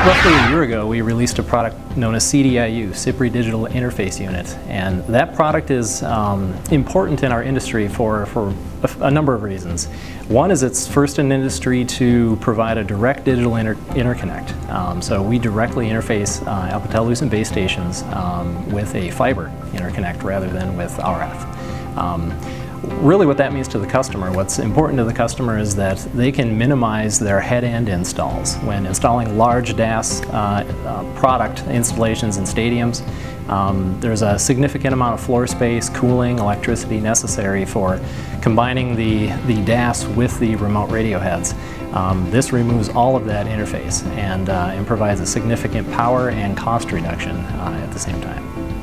Roughly a year ago, we released a product known as CDIU, CPRI Digital Interface Unit, and that product is um, important in our industry for, for a, a, number of reasons. One is it's first in industry to provide a direct digital inter interconnect. Um, so we directly interface uh, Alcatel-Lucent base stations um, with a fiber interconnect rather than with RF. Really what that means to the customer, what's important to the customer is that they can minimize their head-end installs. When installing large DAS uh, uh, product installations in stadiums, um, there's a significant amount of floor space, cooling, electricity necessary for combining the, the DAS with the remote radio heads. Um, this removes all of that interface and, uh, and provides a significant power and cost reduction uh, at the same time.